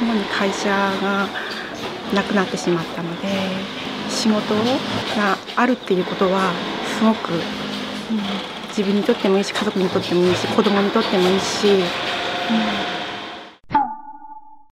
主に会社がなくなってしまったので仕事があるっていうことはすごく、うん、自分にとってもいいし家族にとってもいいし子供にとってもいいし、